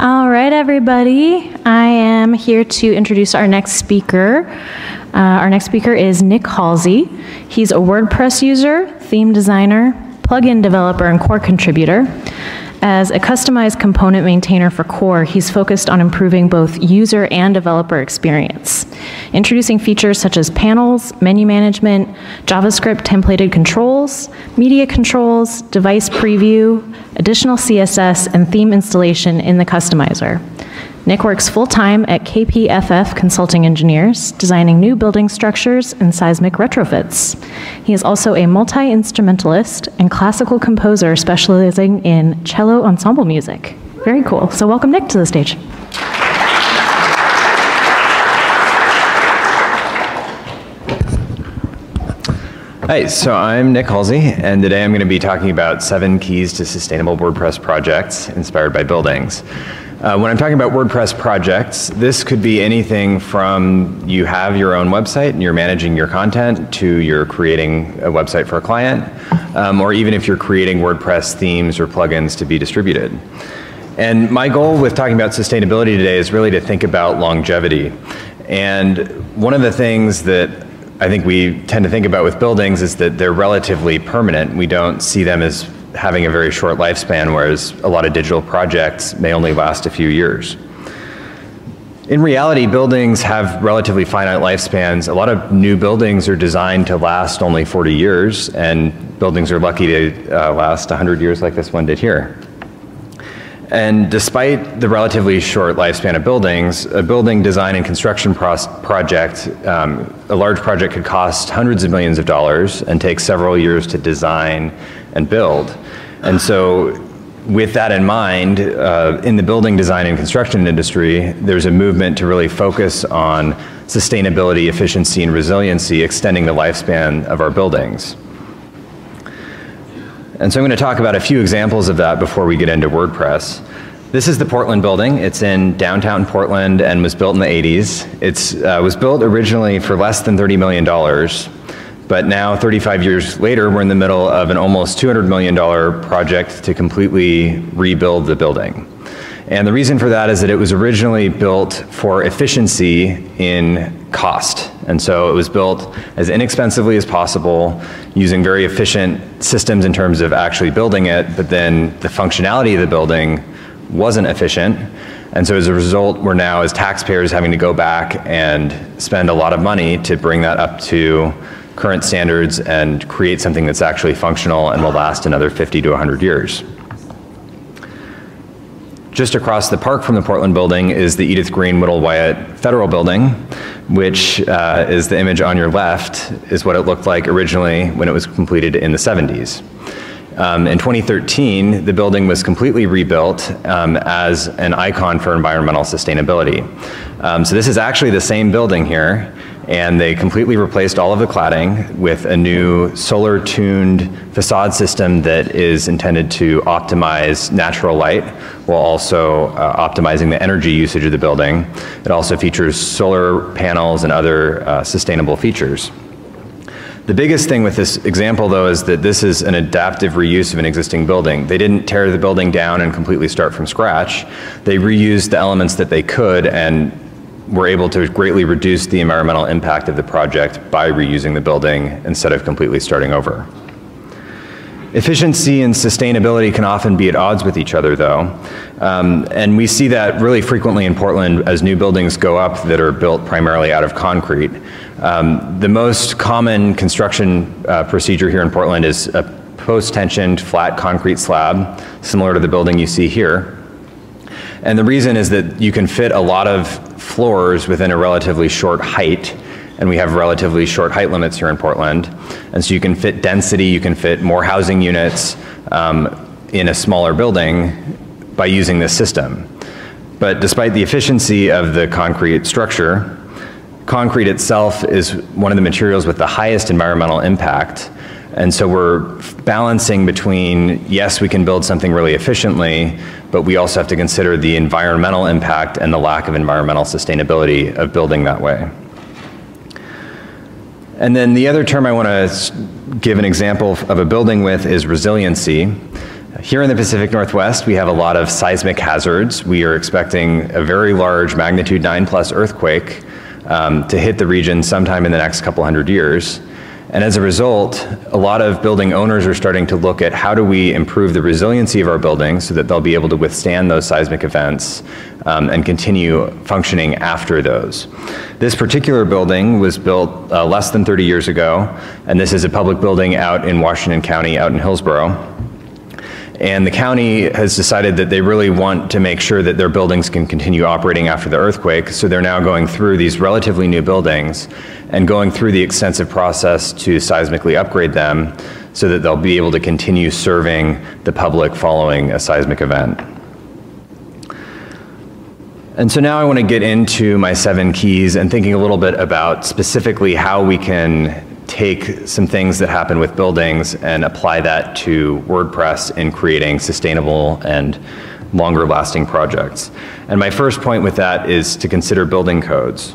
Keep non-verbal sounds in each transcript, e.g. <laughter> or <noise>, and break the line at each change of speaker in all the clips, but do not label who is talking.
All right, everybody. I am here to introduce our next speaker. Uh, our next speaker is Nick Halsey. He's a WordPress user, theme designer, plugin developer, and core contributor. As a customized component maintainer for Core, he's focused on improving both user and developer experience, introducing features such as panels, menu management, JavaScript templated controls, media controls, device preview, additional CSS, and theme installation in the customizer. Nick works full-time at KPFF Consulting Engineers, designing new building structures and seismic retrofits. He is also a multi-instrumentalist and classical composer specializing in cello ensemble music. Very cool. So welcome Nick to the stage.
Hi, so I'm Nick Halsey, and today I'm going to be talking about seven keys to sustainable WordPress projects inspired by buildings. Uh, when I'm talking about WordPress projects, this could be anything from you have your own website and you're managing your content to you're creating a website for a client, um, or even if you're creating WordPress themes or plugins to be distributed. And my goal with talking about sustainability today is really to think about longevity. And one of the things that I think we tend to think about with buildings is that they're relatively permanent. We don't see them as having a very short lifespan, whereas a lot of digital projects may only last a few years. In reality, buildings have relatively finite lifespans. A lot of new buildings are designed to last only 40 years, and buildings are lucky to uh, last 100 years like this one did here. And despite the relatively short lifespan of buildings, a building design and construction project, um, a large project could cost hundreds of millions of dollars and take several years to design and build. And so with that in mind, uh, in the building design and construction industry, there's a movement to really focus on sustainability, efficiency, and resiliency, extending the lifespan of our buildings. And so I'm going to talk about a few examples of that before we get into WordPress. This is the Portland building. It's in downtown Portland and was built in the 80s. It uh, was built originally for less than $30 million. But now, 35 years later, we're in the middle of an almost $200 million project to completely rebuild the building. And the reason for that is that it was originally built for efficiency in cost. And so it was built as inexpensively as possible, using very efficient systems in terms of actually building it, but then the functionality of the building wasn't efficient. And so as a result, we're now, as taxpayers, having to go back and spend a lot of money to bring that up to current standards and create something that's actually functional and will last another 50 to 100 years. Just across the park from the Portland building is the Edith Green Wendell Wyatt Federal Building, which uh, is the image on your left, is what it looked like originally when it was completed in the 70s. Um, in 2013, the building was completely rebuilt um, as an icon for environmental sustainability. Um, so this is actually the same building here, and they completely replaced all of the cladding with a new solar tuned facade system that is intended to optimize natural light while also uh, optimizing the energy usage of the building. It also features solar panels and other uh, sustainable features. The biggest thing with this example though is that this is an adaptive reuse of an existing building. They didn't tear the building down and completely start from scratch. They reused the elements that they could and we're able to greatly reduce the environmental impact of the project by reusing the building instead of completely starting over. Efficiency and sustainability can often be at odds with each other though, um, and we see that really frequently in Portland as new buildings go up that are built primarily out of concrete. Um, the most common construction uh, procedure here in Portland is a post-tensioned flat concrete slab, similar to the building you see here. And the reason is that you can fit a lot of floors within a relatively short height, and we have relatively short height limits here in Portland. And so you can fit density, you can fit more housing units um, in a smaller building by using this system. But despite the efficiency of the concrete structure, concrete itself is one of the materials with the highest environmental impact. And so we're balancing between, yes, we can build something really efficiently, but we also have to consider the environmental impact and the lack of environmental sustainability of building that way. And then the other term I want to give an example of a building with is resiliency. Here in the Pacific Northwest, we have a lot of seismic hazards. We are expecting a very large magnitude 9 plus earthquake um, to hit the region sometime in the next couple hundred years. And as a result, a lot of building owners are starting to look at how do we improve the resiliency of our buildings so that they'll be able to withstand those seismic events um, and continue functioning after those. This particular building was built uh, less than 30 years ago, and this is a public building out in Washington County, out in Hillsboro. And the county has decided that they really want to make sure that their buildings can continue operating after the earthquake. So they're now going through these relatively new buildings and going through the extensive process to seismically upgrade them so that they'll be able to continue serving the public following a seismic event. And so now I want to get into my seven keys and thinking a little bit about specifically how we can take some things that happen with buildings and apply that to WordPress in creating sustainable and longer lasting projects. And my first point with that is to consider building codes.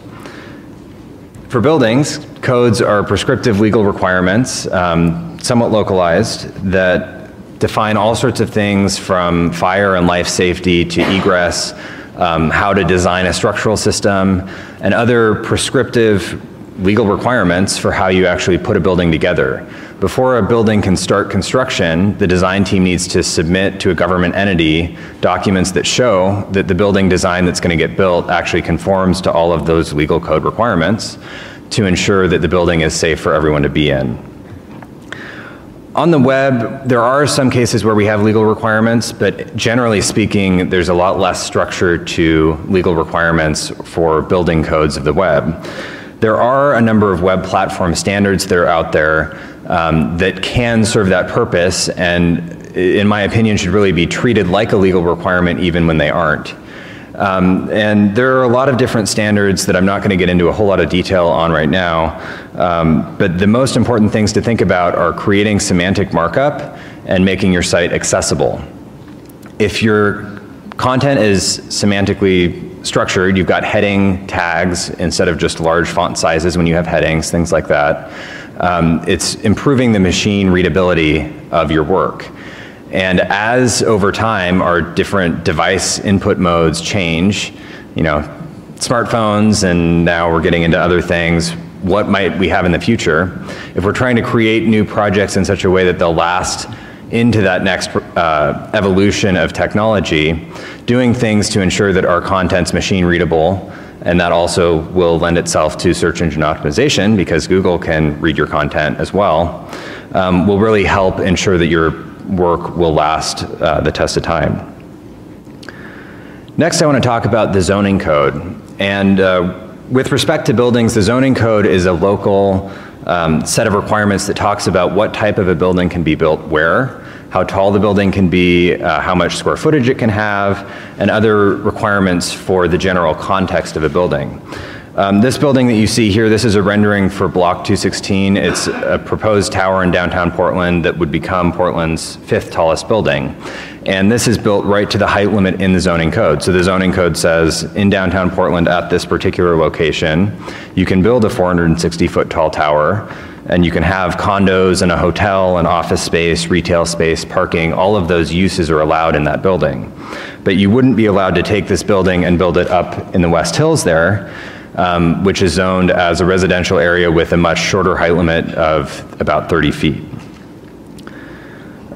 For buildings, codes are prescriptive legal requirements, um, somewhat localized, that define all sorts of things from fire and life safety to egress, um, how to design a structural system, and other prescriptive legal requirements for how you actually put a building together. Before a building can start construction, the design team needs to submit to a government entity documents that show that the building design that's going to get built actually conforms to all of those legal code requirements to ensure that the building is safe for everyone to be in. On the web, there are some cases where we have legal requirements, but generally speaking, there's a lot less structure to legal requirements for building codes of the web. There are a number of web platform standards that are out there um, that can serve that purpose and in my opinion should really be treated like a legal requirement even when they aren't. Um, and there are a lot of different standards that I'm not going to get into a whole lot of detail on right now. Um, but the most important things to think about are creating semantic markup and making your site accessible. If your content is semantically structured. You've got heading tags instead of just large font sizes when you have headings, things like that. Um, it's improving the machine readability of your work. And as over time our different device input modes change, you know, smartphones and now we're getting into other things, what might we have in the future? If we're trying to create new projects in such a way that they'll last into that next uh, evolution of technology, doing things to ensure that our content's machine readable, and that also will lend itself to search engine optimization because Google can read your content as well, um, will really help ensure that your work will last uh, the test of time. Next, I want to talk about the zoning code. And uh, with respect to buildings, the zoning code is a local um, set of requirements that talks about what type of a building can be built where, how tall the building can be, uh, how much square footage it can have, and other requirements for the general context of a building. Um, this building that you see here, this is a rendering for Block 216. It's a proposed tower in downtown Portland that would become Portland's fifth tallest building. And this is built right to the height limit in the zoning code. So the zoning code says in downtown Portland at this particular location, you can build a 460 foot tall tower and you can have condos and a hotel and office space, retail space, parking, all of those uses are allowed in that building. But you wouldn't be allowed to take this building and build it up in the West Hills there, um, which is zoned as a residential area with a much shorter height limit of about 30 feet.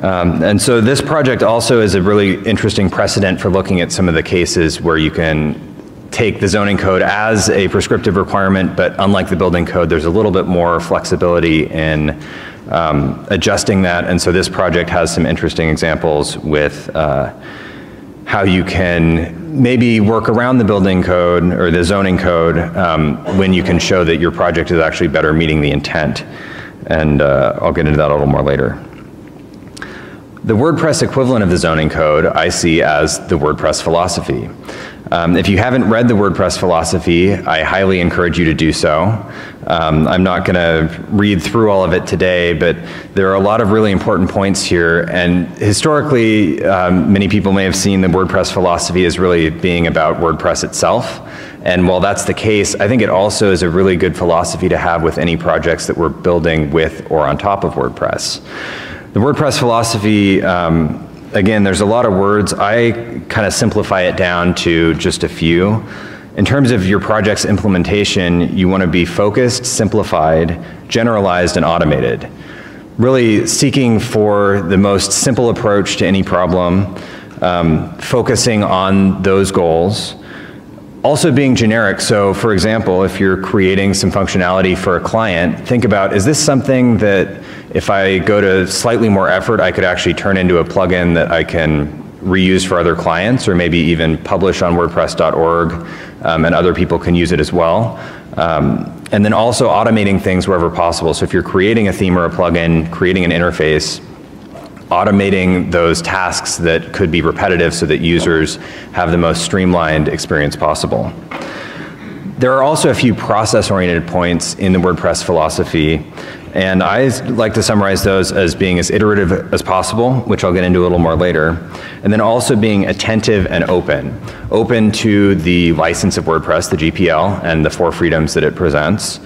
Um, and so this project also is a really interesting precedent for looking at some of the cases where you can take the zoning code as a prescriptive requirement, but unlike the building code, there's a little bit more flexibility in um, adjusting that. And so this project has some interesting examples with uh, how you can maybe work around the building code or the zoning code um, when you can show that your project is actually better meeting the intent. And uh, I'll get into that a little more later. The WordPress equivalent of the zoning code I see as the WordPress philosophy. Um, if you haven't read the WordPress philosophy, I highly encourage you to do so. Um, I'm not going to read through all of it today, but there are a lot of really important points here. And historically, um, many people may have seen the WordPress philosophy as really being about WordPress itself. And while that's the case, I think it also is a really good philosophy to have with any projects that we're building with or on top of WordPress. The WordPress philosophy um, again, there's a lot of words. I kind of simplify it down to just a few. In terms of your project's implementation, you want to be focused, simplified, generalized, and automated. Really seeking for the most simple approach to any problem, um, focusing on those goals. Also being generic, so for example, if you're creating some functionality for a client, think about, is this something that if I go to slightly more effort, I could actually turn into a plugin that I can reuse for other clients or maybe even publish on WordPress.org um, and other people can use it as well. Um, and then also automating things wherever possible. So if you're creating a theme or a plugin, creating an interface, automating those tasks that could be repetitive so that users have the most streamlined experience possible. There are also a few process-oriented points in the WordPress philosophy and I like to summarize those as being as iterative as possible, which I'll get into a little more later. And then also being attentive and open. Open to the license of WordPress, the GPL, and the four freedoms that it presents.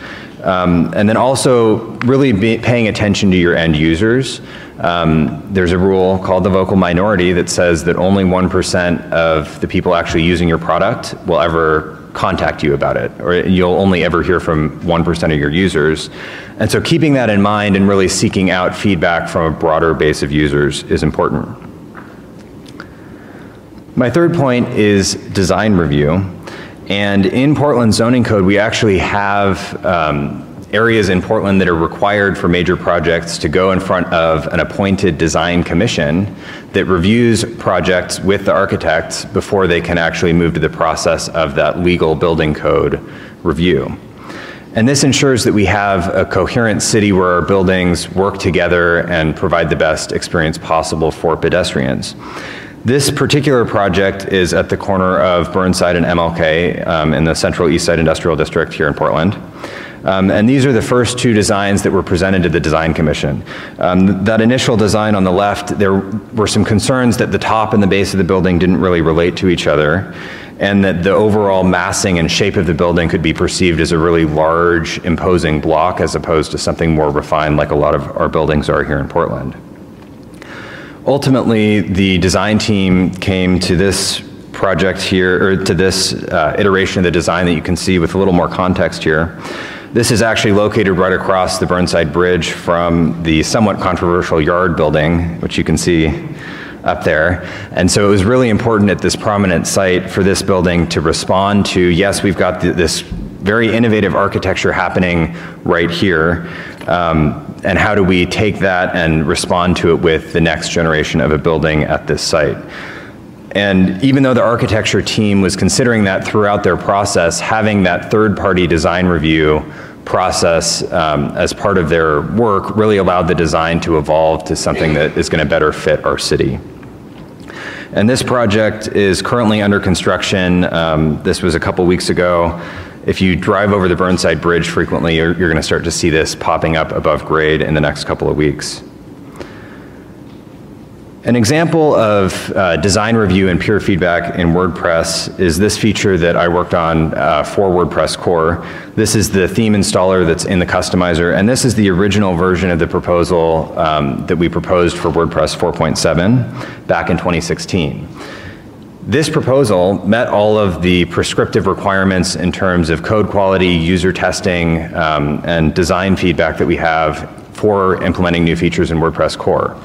Um, and then also really paying attention to your end users. Um, there's a rule called the vocal minority that says that only 1% of the people actually using your product will ever contact you about it, or you'll only ever hear from 1% of your users. And so keeping that in mind and really seeking out feedback from a broader base of users is important. My third point is design review. And in Portland zoning code, we actually have um, areas in Portland that are required for major projects to go in front of an appointed design commission that reviews projects with the architects before they can actually move to the process of that legal building code review. And this ensures that we have a coherent city where our buildings work together and provide the best experience possible for pedestrians. This particular project is at the corner of Burnside and MLK um, in the Central East Side Industrial District here in Portland. Um, and these are the first two designs that were presented to the Design Commission. Um, that initial design on the left, there were some concerns that the top and the base of the building didn't really relate to each other and that the overall massing and shape of the building could be perceived as a really large, imposing block as opposed to something more refined like a lot of our buildings are here in Portland. Ultimately, the design team came to this project here, or to this uh, iteration of the design that you can see with a little more context here. This is actually located right across the Burnside Bridge from the somewhat controversial yard building, which you can see up there. And so it was really important at this prominent site for this building to respond to, yes, we've got th this very innovative architecture happening right here. Um, and how do we take that and respond to it with the next generation of a building at this site? And even though the architecture team was considering that throughout their process, having that third party design review process um, as part of their work really allowed the design to evolve to something that is going to better fit our city. And this project is currently under construction. Um, this was a couple weeks ago. If you drive over the Burnside Bridge frequently, you're, you're going to start to see this popping up above grade in the next couple of weeks. An example of uh, design review and peer feedback in WordPress is this feature that I worked on uh, for WordPress core. This is the theme installer that's in the customizer, and this is the original version of the proposal um, that we proposed for WordPress 4.7 back in 2016. This proposal met all of the prescriptive requirements in terms of code quality, user testing, um, and design feedback that we have for implementing new features in WordPress core.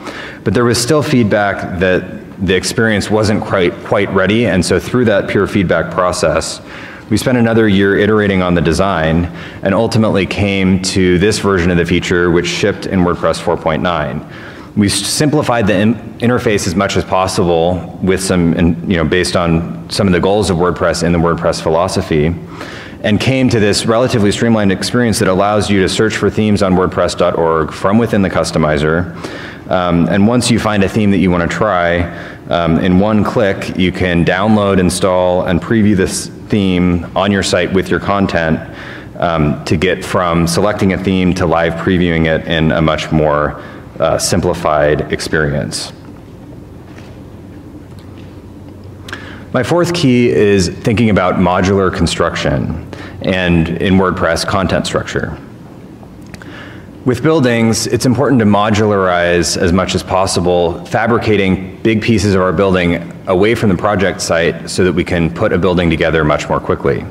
But there was still feedback that the experience wasn't quite, quite ready, and so through that peer feedback process, we spent another year iterating on the design and ultimately came to this version of the feature which shipped in WordPress 4.9. We simplified the interface as much as possible with some, you know, based on some of the goals of WordPress in the WordPress philosophy and came to this relatively streamlined experience that allows you to search for themes on WordPress.org from within the customizer. Um, and once you find a theme that you want to try, um, in one click, you can download, install, and preview this theme on your site with your content um, to get from selecting a theme to live previewing it in a much more uh, simplified experience. My fourth key is thinking about modular construction and in WordPress content structure. With buildings, it's important to modularize as much as possible, fabricating big pieces of our building away from the project site so that we can put a building together much more quickly.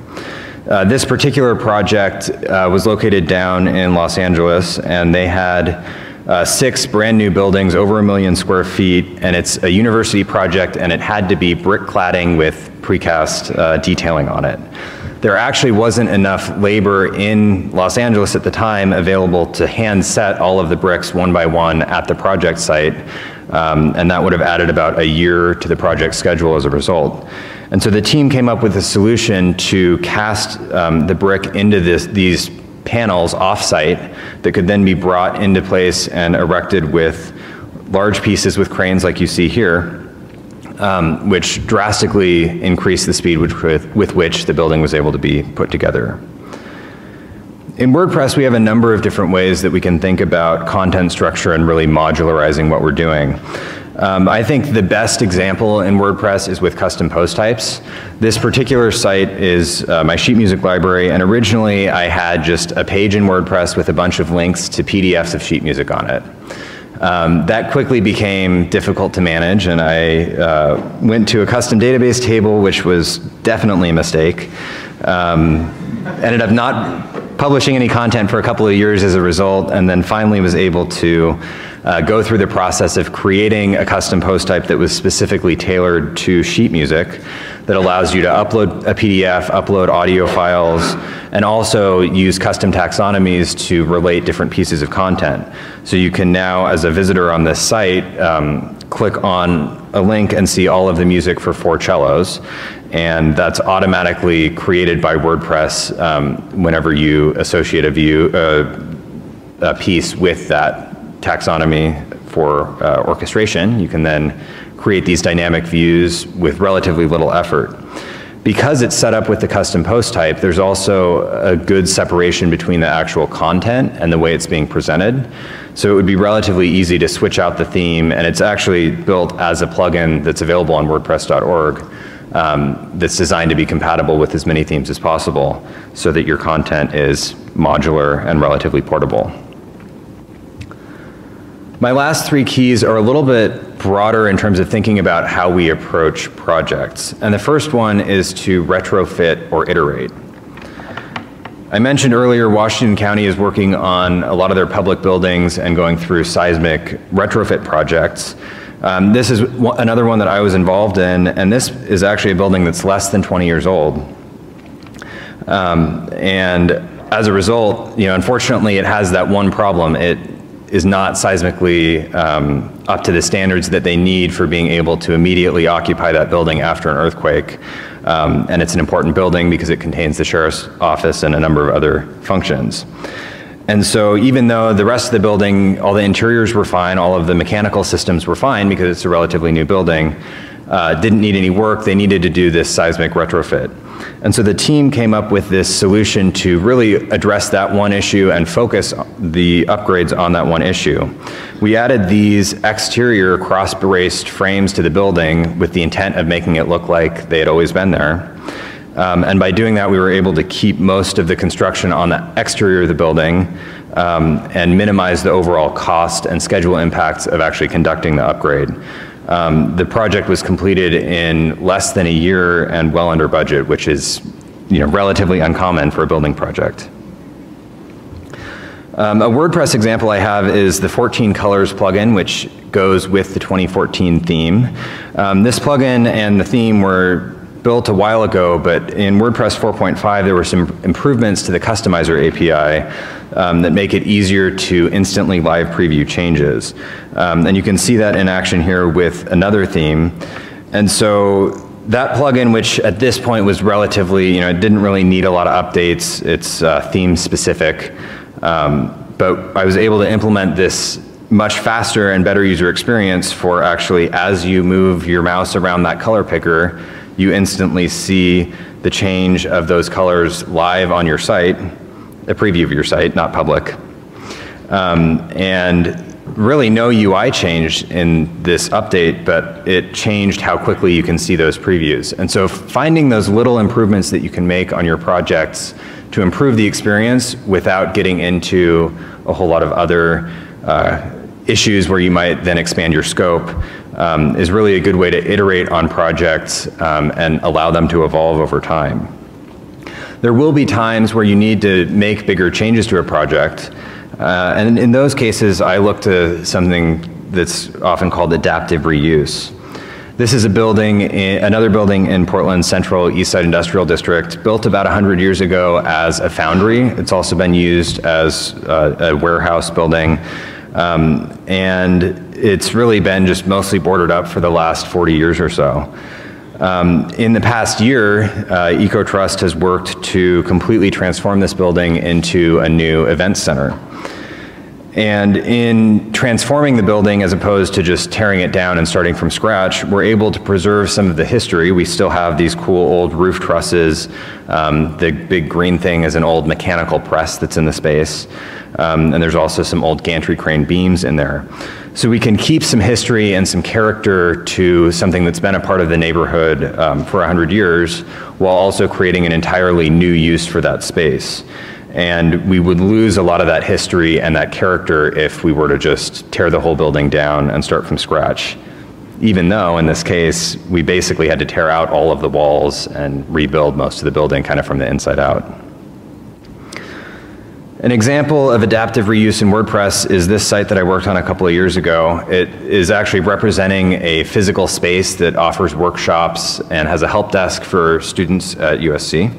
Uh, this particular project uh, was located down in Los Angeles, and they had uh, six brand new buildings, over a million square feet, and it's a university project, and it had to be brick cladding with precast uh, detailing on it there actually wasn't enough labor in Los Angeles at the time available to hand set all of the bricks one by one at the project site. Um, and that would have added about a year to the project schedule as a result. And so the team came up with a solution to cast um, the brick into this, these panels off-site that could then be brought into place and erected with large pieces with cranes like you see here um, which drastically increased the speed with, with which the building was able to be put together. In WordPress, we have a number of different ways that we can think about content structure and really modularizing what we're doing. Um, I think the best example in WordPress is with custom post types. This particular site is uh, my sheet music library, and originally I had just a page in WordPress with a bunch of links to PDFs of sheet music on it. Um, that quickly became difficult to manage, and I uh, went to a custom database table, which was definitely a mistake. Um, ended up not publishing any content for a couple of years as a result, and then finally was able to uh, go through the process of creating a custom post type that was specifically tailored to sheet music that allows you to upload a PDF, upload audio files, and also use custom taxonomies to relate different pieces of content. So you can now, as a visitor on this site, um, click on a link and see all of the music for four cellos. And that's automatically created by WordPress um, whenever you associate a view, uh, a piece with that taxonomy for uh, orchestration. You can then create these dynamic views with relatively little effort. Because it's set up with the custom post type, there's also a good separation between the actual content and the way it's being presented. So it would be relatively easy to switch out the theme, and it's actually built as a plugin that's available on WordPress.org um, that's designed to be compatible with as many themes as possible so that your content is modular and relatively portable. My last three keys are a little bit broader in terms of thinking about how we approach projects. And the first one is to retrofit or iterate. I mentioned earlier Washington County is working on a lot of their public buildings and going through seismic retrofit projects. Um, this is another one that I was involved in, and this is actually a building that's less than 20 years old. Um, and as a result, you know, unfortunately, it has that one problem. It is not seismically um, up to the standards that they need for being able to immediately occupy that building after an earthquake. Um, and it's an important building because it contains the sheriff's office and a number of other functions. And so even though the rest of the building, all the interiors were fine, all of the mechanical systems were fine because it's a relatively new building, uh, didn't need any work, they needed to do this seismic retrofit. And so the team came up with this solution to really address that one issue and focus the upgrades on that one issue. We added these exterior cross-braced frames to the building with the intent of making it look like they had always been there. Um, and by doing that, we were able to keep most of the construction on the exterior of the building um, and minimize the overall cost and schedule impacts of actually conducting the upgrade. Um, the project was completed in less than a year and well under budget, which is you know, relatively uncommon for a building project. Um, a WordPress example I have is the 14 Colors plugin, which goes with the 2014 theme. Um, this plugin and the theme were built a while ago, but in WordPress 4.5 there were some improvements to the Customizer API um, that make it easier to instantly live preview changes. Um, and you can see that in action here with another theme. And so that plugin, which at this point was relatively, you know, it didn't really need a lot of updates, it's uh, theme specific, um, but I was able to implement this much faster and better user experience for actually as you move your mouse around that color picker, you instantly see the change of those colors live on your site, a preview of your site, not public. Um, and really no UI change in this update, but it changed how quickly you can see those previews. And so finding those little improvements that you can make on your projects to improve the experience without getting into a whole lot of other uh, issues where you might then expand your scope um, is really a good way to iterate on projects um, and allow them to evolve over time. There will be times where you need to make bigger changes to a project, uh, and in those cases, I look to something that's often called adaptive reuse. This is a building, in, another building in Portland's central East Side Industrial District, built about 100 years ago as a foundry. It's also been used as uh, a warehouse building. Um, and it's really been just mostly boarded up for the last 40 years or so. Um, in the past year, uh, EcoTrust has worked to completely transform this building into a new event center. And in transforming the building as opposed to just tearing it down and starting from scratch, we're able to preserve some of the history. We still have these cool old roof trusses. Um, the big green thing is an old mechanical press that's in the space. Um, and there's also some old gantry crane beams in there. So we can keep some history and some character to something that's been a part of the neighborhood um, for 100 years while also creating an entirely new use for that space. And we would lose a lot of that history and that character if we were to just tear the whole building down and start from scratch. Even though, in this case, we basically had to tear out all of the walls and rebuild most of the building kind of from the inside out. An example of adaptive reuse in WordPress is this site that I worked on a couple of years ago. It is actually representing a physical space that offers workshops and has a help desk for students at USC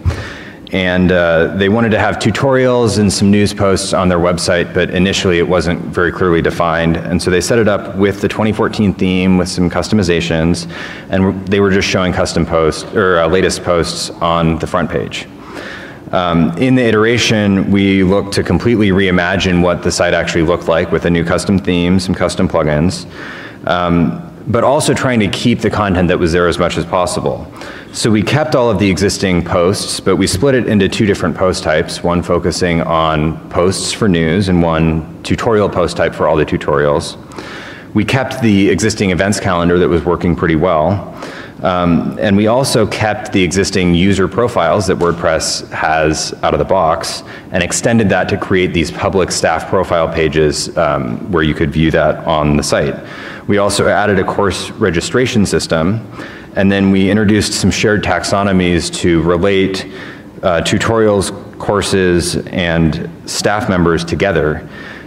and uh, they wanted to have tutorials and some news posts on their website, but initially it wasn't very clearly defined. And so they set it up with the 2014 theme with some customizations, and they were just showing custom posts or uh, latest posts on the front page. Um, in the iteration, we looked to completely reimagine what the site actually looked like with a new custom theme, some custom plugins. Um, but also trying to keep the content that was there as much as possible. So we kept all of the existing posts, but we split it into two different post types, one focusing on posts for news and one tutorial post type for all the tutorials. We kept the existing events calendar that was working pretty well. Um, and we also kept the existing user profiles that WordPress has out of the box and extended that to create these public staff profile pages um, where you could view that on the site. We also added a course registration system and then we introduced some shared taxonomies to relate uh, tutorials, courses, and staff members together.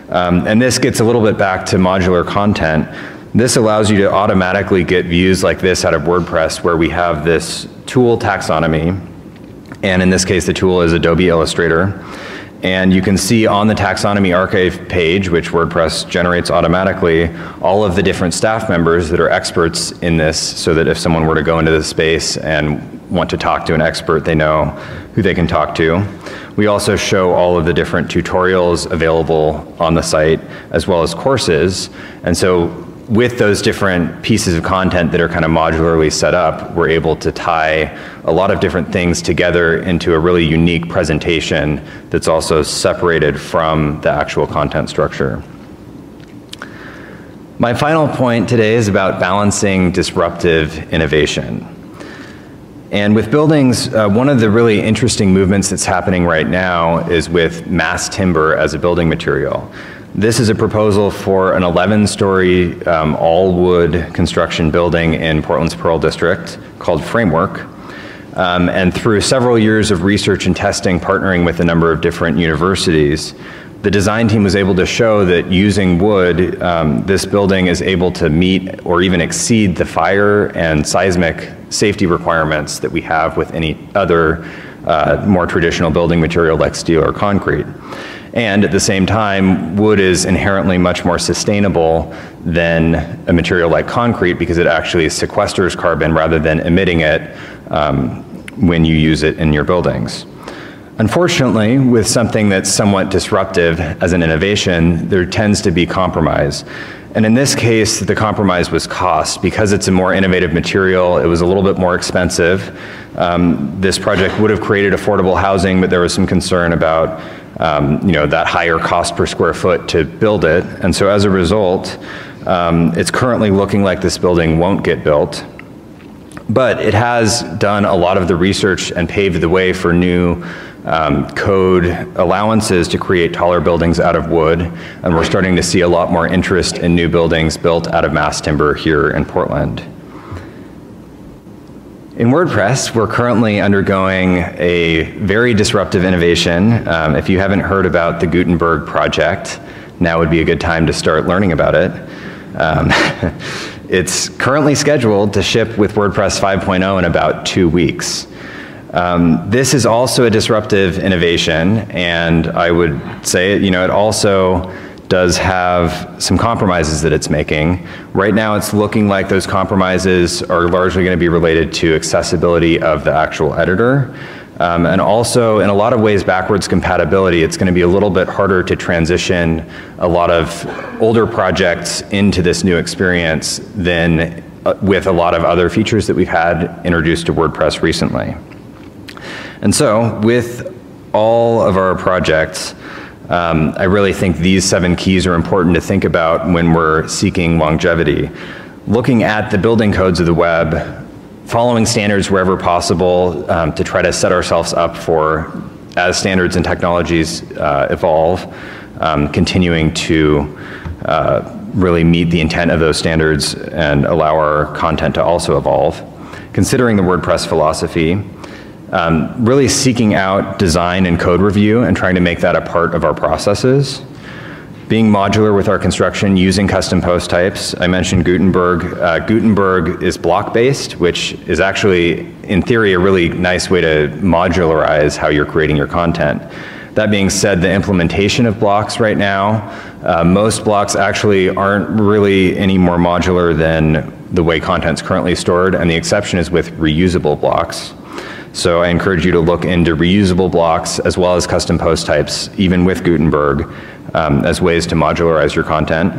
Um, and this gets a little bit back to modular content. This allows you to automatically get views like this out of WordPress where we have this tool taxonomy, and in this case the tool is Adobe Illustrator. And you can see on the taxonomy archive page, which WordPress generates automatically, all of the different staff members that are experts in this so that if someone were to go into this space and want to talk to an expert, they know who they can talk to. We also show all of the different tutorials available on the site as well as courses. And so with those different pieces of content that are kind of modularly set up, we're able to tie a lot of different things together into a really unique presentation that's also separated from the actual content structure. My final point today is about balancing disruptive innovation. And with buildings, uh, one of the really interesting movements that's happening right now is with mass timber as a building material. This is a proposal for an 11-story um, all-wood construction building in Portland's Pearl District called Framework. Um, and through several years of research and testing, partnering with a number of different universities, the design team was able to show that using wood, um, this building is able to meet or even exceed the fire and seismic safety requirements that we have with any other uh, more traditional building material like steel or concrete. And at the same time, wood is inherently much more sustainable than a material like concrete because it actually sequesters carbon rather than emitting it um, when you use it in your buildings. Unfortunately, with something that's somewhat disruptive as an innovation, there tends to be compromise. And in this case, the compromise was cost. Because it's a more innovative material, it was a little bit more expensive. Um, this project would have created affordable housing, but there was some concern about um, you know, that higher cost per square foot to build it. And so as a result, um, it's currently looking like this building won't get built. But it has done a lot of the research and paved the way for new um, code allowances to create taller buildings out of wood, and we're starting to see a lot more interest in new buildings built out of mass timber here in Portland. In WordPress, we're currently undergoing a very disruptive innovation. Um, if you haven't heard about the Gutenberg project, now would be a good time to start learning about it. Um, <laughs> it's currently scheduled to ship with WordPress 5.0 in about two weeks. Um, this is also a disruptive innovation, and I would say, you know, it also does have some compromises that it's making. Right now, it's looking like those compromises are largely going to be related to accessibility of the actual editor. Um, and also, in a lot of ways, backwards compatibility. It's going to be a little bit harder to transition a lot of older projects into this new experience than uh, with a lot of other features that we've had introduced to WordPress recently. And so, with all of our projects, um, I really think these seven keys are important to think about when we're seeking longevity. Looking at the building codes of the web, following standards wherever possible um, to try to set ourselves up for, as standards and technologies uh, evolve, um, continuing to uh, really meet the intent of those standards and allow our content to also evolve. Considering the WordPress philosophy, um, really seeking out design and code review and trying to make that a part of our processes being modular with our construction, using custom post types. I mentioned Gutenberg. Uh, Gutenberg is block-based, which is actually, in theory, a really nice way to modularize how you're creating your content. That being said, the implementation of blocks right now, uh, most blocks actually aren't really any more modular than the way content's currently stored, and the exception is with reusable blocks. So I encourage you to look into reusable blocks as well as custom post types, even with Gutenberg, um, as ways to modularize your content.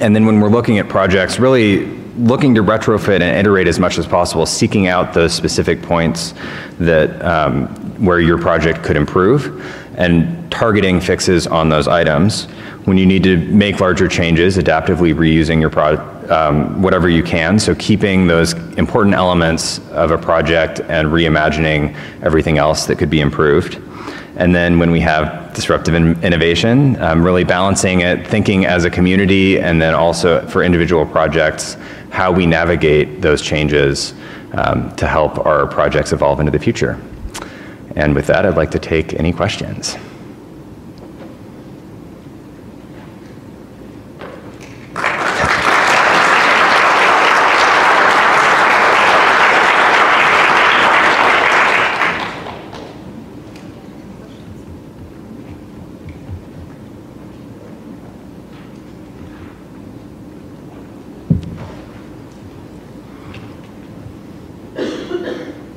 And then when we're looking at projects, really looking to retrofit and iterate as much as possible, seeking out those specific points that um, where your project could improve and targeting fixes on those items. When you need to make larger changes, adaptively reusing your product, um, whatever you can. So keeping those important elements of a project and reimagining everything else that could be improved. And then when we have disruptive in innovation, um, really balancing it, thinking as a community, and then also for individual projects, how we navigate those changes um, to help our projects evolve into the future. And with that, I'd like to take any questions.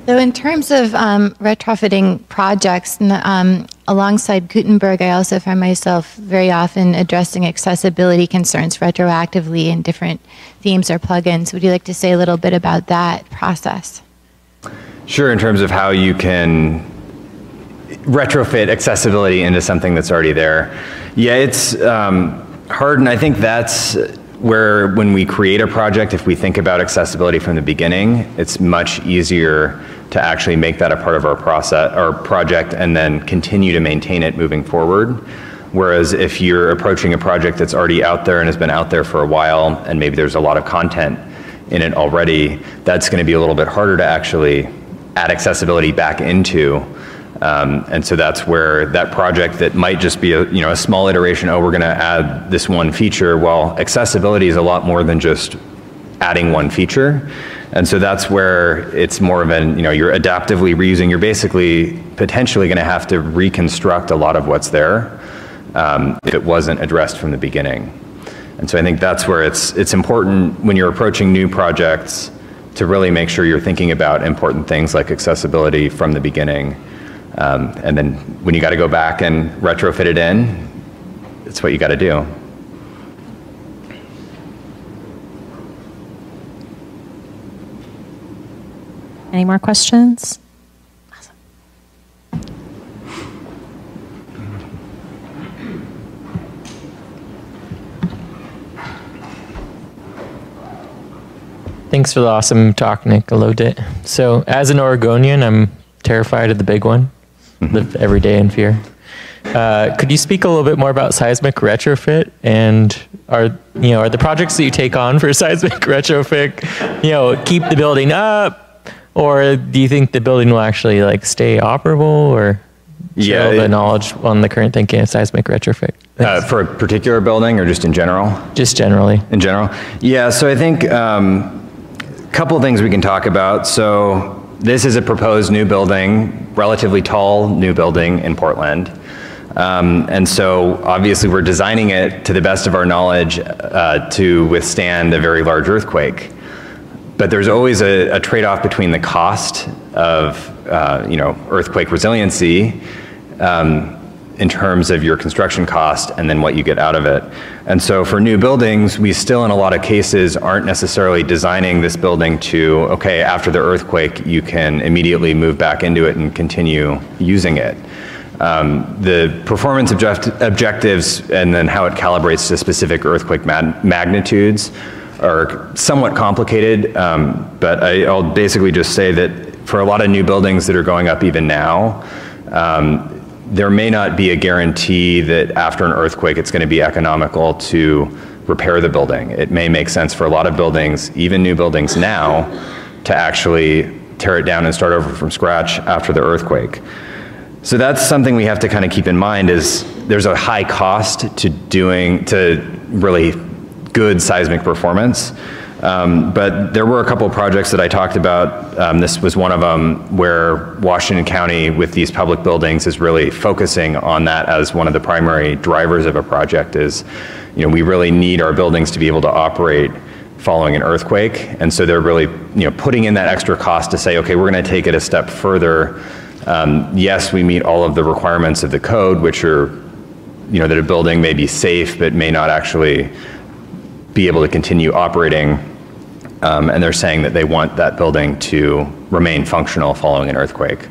So, in terms of um, retrofitting projects, um, alongside Gutenberg, I also find myself very often addressing accessibility concerns retroactively in different themes or plugins. Would you like to say a little bit about that process?
Sure, in terms of how you can retrofit accessibility into something that's already there. Yeah, it's um, hard, and I think that's where when we create a project, if we think about accessibility from the beginning, it's much easier to actually make that a part of our process, our project, and then continue to maintain it moving forward. Whereas if you're approaching a project that's already out there and has been out there for a while, and maybe there's a lot of content in it already, that's going to be a little bit harder to actually add accessibility back into. Um, and so that's where that project that might just be a you know a small iteration. Oh, we're going to add this one feature. Well, accessibility is a lot more than just adding one feature. And so that's where it's more of an, you know, you're adaptively reusing. You're basically potentially going to have to reconstruct a lot of what's there um, if it wasn't addressed from the beginning. And so I think that's where it's, it's important when you're approaching new projects to really make sure you're thinking about important things like accessibility from the beginning. Um, and then when you got to go back and retrofit it in, it's what you got to do.
Any more questions?
Thanks for the awesome talk, Nick. I loved it. So, as an Oregonian, I'm terrified of the big one. Live every day in fear. Uh, could you speak a little bit more about seismic retrofit and are you know are the projects that you take on for <laughs> seismic retrofit you know keep the building up or do you think the building will actually like stay operable or
Yeah,
the
it-
knowledge on the current thinking of seismic retrofit
Uh, for a particular building or just in general?
just generally
In general? Yeah, so I think um, a couple of things we can talk about. So this is a proposed new building, relatively tall new building in Portland. Um, and so obviously we're designing it to the best of our knowledge uh, to withstand a very large earthquake. But there's always a, a trade-off between the cost of, uh, you know, earthquake resiliency um, in terms of your construction cost and then what you get out of it. And so for new buildings, we still in a lot of cases aren't necessarily designing this building to, okay, after the earthquake, you can immediately move back into it and continue using it. Um, the performance object- objectives and then how it calibrates to specific earthquake mag- magnitudes are somewhat complicated, um, but I, I'll basically just say that for a lot of new buildings that are going up even now, um, there may not be a guarantee that after an earthquake it's going to be economical to repair the building. It may make sense for a lot of buildings, even new buildings now, to actually tear it down and start over from scratch after the earthquake. So that's something we have to kind of keep in mind is there's a high cost to doing, to really good seismic performance. Um, but there were a couple projects that I talked about. Um, this was one of them where Washington County with these public buildings is really focusing on that as one of the primary drivers of a project is, you know, we really need our buildings to be able to operate following an earthquake. And so they're really, you know, putting in that extra cost to say, okay, we're going to take it a step further. Um, yes, we meet all of the requirements of the code, which are, you know, that a building may be safe but may not actually be able to continue operating. Um, and they're saying that they want that building to remain functional following an earthquake.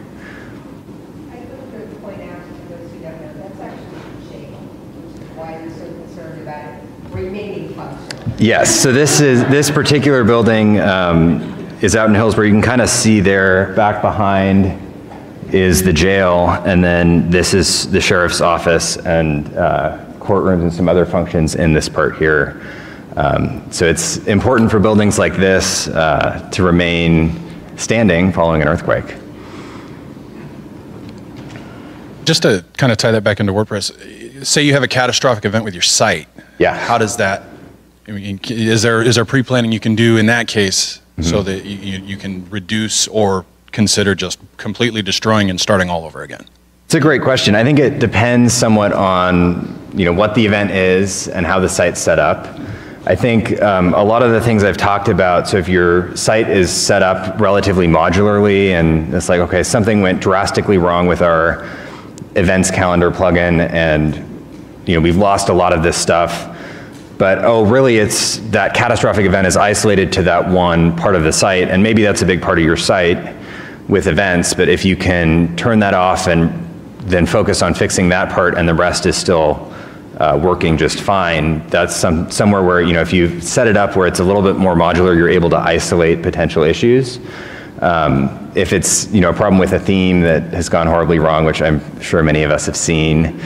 I would like to point out to those who don't know, that's actually a jail, which is why you're so concerned about it remaining functional.
Yes, so this is, this particular building um, is out in Hillsboro. You can kind of see there, back behind is the jail, and then this is the sheriff's office and uh, courtrooms and some other functions in this part here. Um, So it's important for buildings like this uh, to remain standing following an earthquake.
Just to kind of tie that back into WordPress, say you have a catastrophic event with your site.
Yeah.
How does that, I mean, is there, is there pre-planning you can do in that case
Mm-hmm.
so that you, you you can reduce or consider just completely destroying and starting all over again?
It's a great question. I think it depends somewhat on, you know, what the event is and how the site's set up. I think um, a lot of the things I've talked about, so if your site is set up relatively modularly and it's like, okay, something went drastically wrong with our events calendar plugin and, you know, we've lost a lot of this stuff, but oh, really it's that catastrophic event is isolated to that one part of the site and maybe that's a big part of your site with events, but if you can turn that off and then focus on fixing that part and the rest is still uh, working just fine, that's some, somewhere where, you know, if you set it up where it's a little bit more modular, you're able to isolate potential issues. Um, if it's, you know, a problem with a theme that has gone horribly wrong, which I'm sure many of us have seen,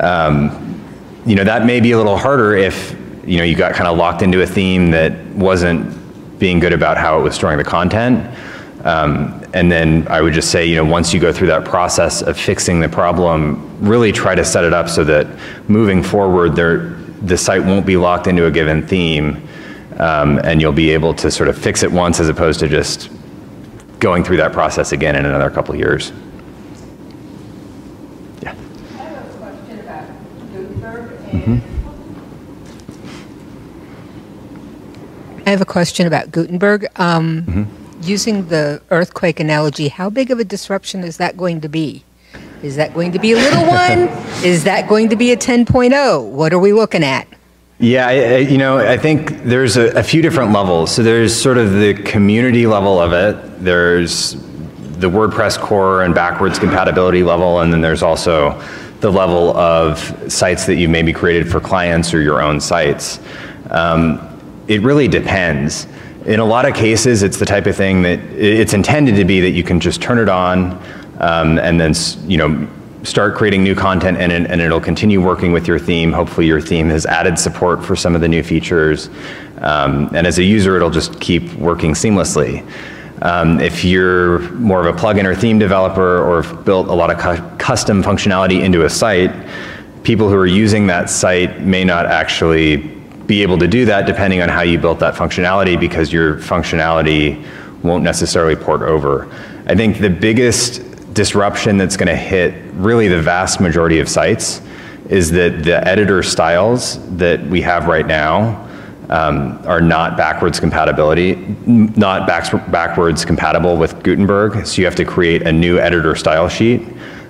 um, you know, that may be a little harder if, you know, you got kind of locked into a theme that wasn't being good about how it was storing the content. Um, and then I would just say, you know, once you go through that process of fixing the problem, really try to set it up so that moving forward, there, the site won't be locked into a given theme, um, and you'll be able to sort of fix it once as opposed to just going through that process again in another couple of years. Yeah.
I have a question about Gutenberg and
I have a question about Gutenberg. Um,
Mm-hmm.
Using the earthquake analogy, how big of a disruption is that going to be? Is that going to be a little <laughs> one? Is that going to be a 10.0? What are we looking at?
Yeah, I, I- you know, I think there's a, a few different levels. So there's sort of the community level of it. There's the WordPress core and backwards compatibility level, and then there's also the level of sites that you maybe created for clients or your own sites. Um, it really depends. In a lot of cases, it's the type of thing that it's intended to be that you can just turn it on, um, and then you know start creating new content it, and it'll continue working with your theme. Hopefully, your theme has added support for some of the new features, um, and as a user, it'll just keep working seamlessly. Um, if you're more of a plugin or theme developer, or have built a lot of cu- custom functionality into a site, people who are using that site may not actually be able to do that depending on how you built that functionality because your functionality won't necessarily port over. I think the biggest disruption that's going to hit really the vast majority of sites is that the editor styles that we have right now um, are not backwards compatibility, not backwards compatible with Gutenberg. So you have to create a new editor style sheet.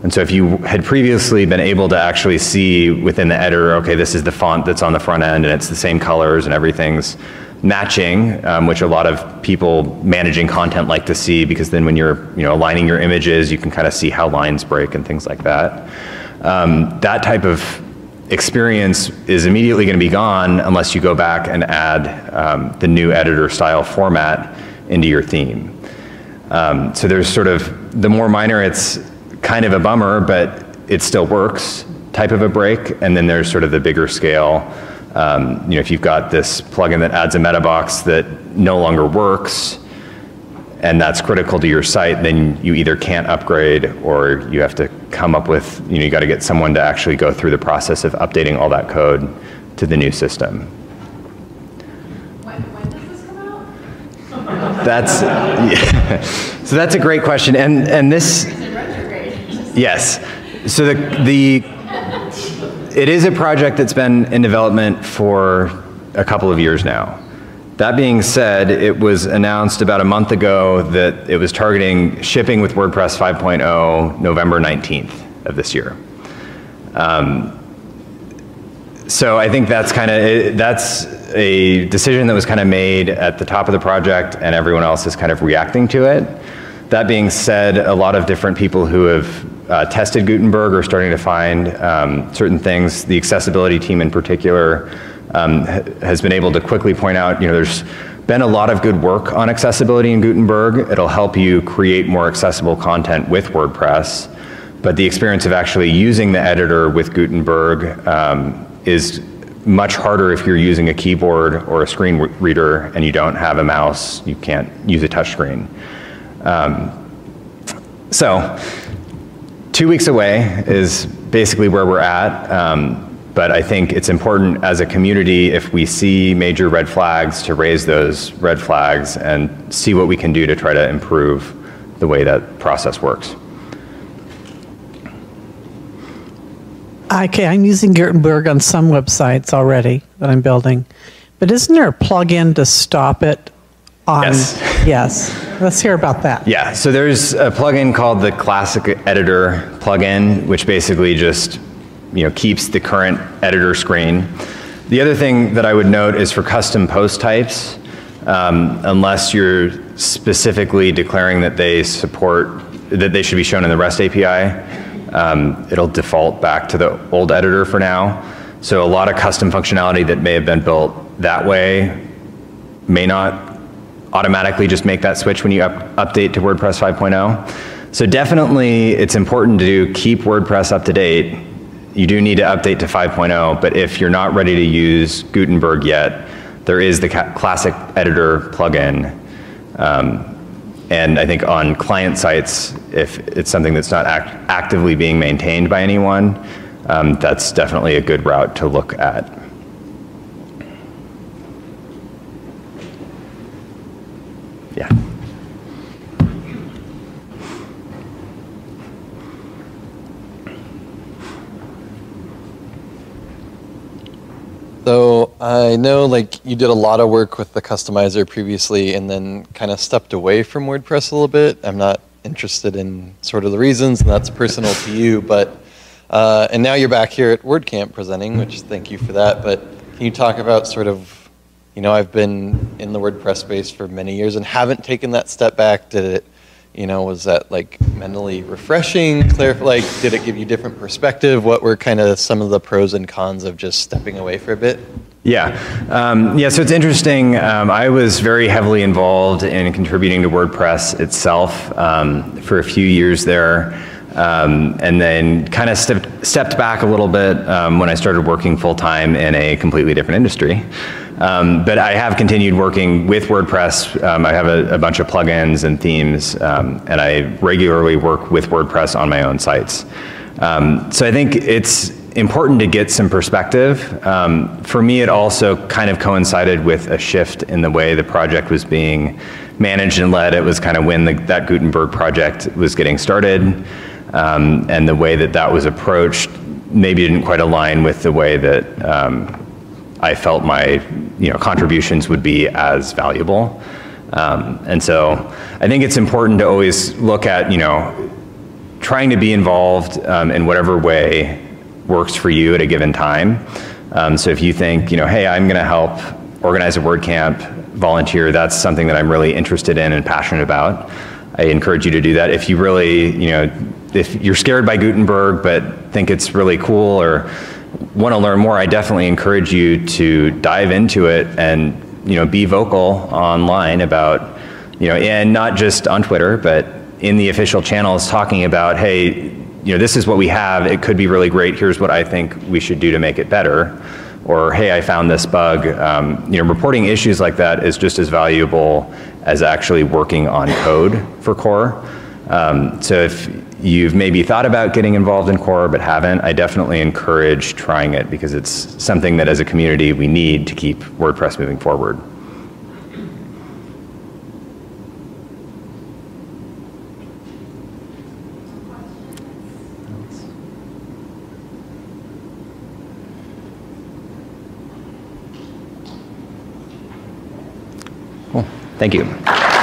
And so if you had previously been able to actually see within the editor, okay, this is the font that's on the front end and it's the same colors and everything's matching, um, which a lot of people managing content like to see because then when you're you know aligning your images, you can kind of see how lines break and things like that. Um, that type of experience is immediately going to be gone unless you go back and add um, the new editor style format into your theme. Um, so there's sort of the more minor, it's kind of a bummer, but it still works type of a break. And then there's sort of the bigger scale. Um, you know, if you've got this plugin that adds a meta box that no longer works, and that's critical to your site, then you either can't upgrade or you have to come up with, you know, you got to get someone to actually go through the process of updating all that code to the new system.
When, when does this come out?
That's, <laughs> yeah. so that's a great question. And, and this,
Is it retrograde?
Yes. So the, the, it is a project that's been in development for a couple of years now. That being said, it was announced about a month ago that it was targeting shipping with WordPress 5.0 November 19th of this year. Um, so I think that's kind of that's a decision that was kind of made at the top of the project, and everyone else is kind of reacting to it. That being said, a lot of different people who have uh, tested Gutenberg are starting to find um, certain things. The accessibility team, in particular, um, ha- has been able to quickly point out. You know, there's been a lot of good work on accessibility in Gutenberg. It'll help you create more accessible content with WordPress. But the experience of actually using the editor with Gutenberg um, is much harder if you're using a keyboard or a screen re- reader and you don't have a mouse, you can't use a touchscreen. Um, so, two weeks away is basically where we're at. Um, but I think it's important as a community, if we see major red flags, to raise those red flags and see what we can do to try to improve the way that process works.
Okay, I'm using Gutenberg on some websites already that I'm building, but isn't there a plugin to stop it on?
Yes.
Yes. Let's hear about that.
Yeah, so there's a plugin called the Classic Editor plugin, which basically just you know keeps the current editor screen. The other thing that I would note is for custom post types, um, unless you're specifically declaring that they support that they should be shown in the REST API, um, it'll default back to the old editor for now. So a lot of custom functionality that may have been built that way may not automatically just make that switch when you up, update to WordPress 5.0. So definitely it's important to keep WordPress up to date. You do need to update to 5.0, but if you're not ready to use Gutenberg yet, there is the classic editor plugin. Um, and I think on client sites, if it's something that's not act- actively being maintained by anyone, um, that's definitely a good route to look at. Yeah.
So I know like you did a lot of work with the customizer previously and then kind of stepped away from WordPress a little bit. I'm not interested in sort of the reasons and that's personal to you, but uh, and now you're back here at WordCamp presenting, which thank you for that. But can you talk about sort of, you know, I've been in the WordPress space for many years and haven't taken that step back. Did it, you know, was that like mentally refreshing? Like, did it give you different perspective? What were kind of some of the pros and cons of just stepping away for a bit?
Yeah. Um, yeah, so it's interesting. Um, I was very heavily involved in contributing to WordPress itself um, for a few years there. Um, and then kind of stepped, stepped back a little bit um, when I started working full time in a completely different industry. Um, but I have continued working with WordPress. Um, I have a, a, bunch of plugins and themes, um, and I regularly work with WordPress on my own sites. Um, so I think it's important to get some perspective. Um, for me, it also kind of coincided with a shift in the way the project was being managed and led. It was kind of when the, that Gutenberg project was getting started, um, and the way that that was approached maybe didn't quite align with the way that I felt my you know contributions would be as valuable. Um, and so I think it's important to always look at you know trying to be involved um, in whatever way works for you at a given time. Um, so if you think, you know, hey, I'm going to help organize a WordCamp, volunteer, that's something that I'm really interested in and passionate about. I encourage you to do that. If you really, you know, if you're scared by Gutenberg but think it's really cool or want to learn more, I definitely encourage you to dive into it and, you know, be vocal online about, you know, and not just on Twitter, but in the official channels talking about, hey, you know, this is what we have, it could be really great, here's what I think we should do to make it better. Or, hey, I found this bug. Um, you know, reporting issues like that is just as valuable as actually working on code for core. Um, so if you've maybe thought about getting involved in core but haven't, I definitely encourage trying it because it's something that as a community we need to keep WordPress moving forward. Thank you.